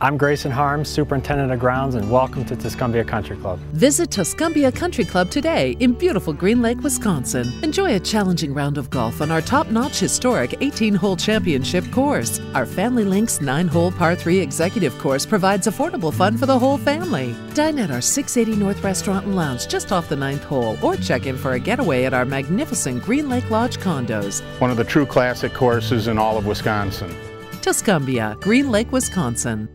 I'm Grayson Harms, Superintendent of Grounds, and welcome to Tuscumbia Country Club. Visit Tuscumbia Country Club today in beautiful Green Lake, Wisconsin. Enjoy a challenging round of golf on our top notch historic 18 hole championship course. Our Family Links 9 hole par 3 executive course provides affordable fun for the whole family. Dine at our 680 North Restaurant and Lounge just off the ninth hole or check in for a getaway at our magnificent Green Lake Lodge condos. One of the true classic courses in all of Wisconsin. Tuscumbia, Green Lake, Wisconsin.